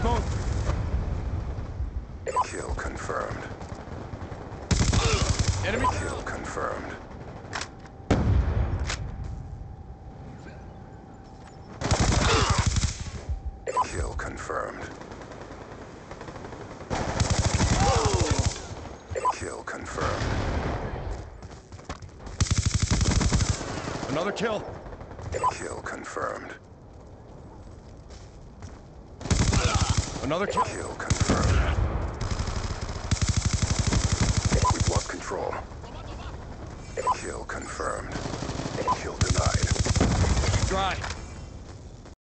smoke. Kill confirmed. Enemy. Kill confirmed. Kill confirmed. Kill confirmed. Another kill. Kill confirmed. Another kill. Kill confirmed. We've lost control. Kill confirmed. Kill denied. Dry.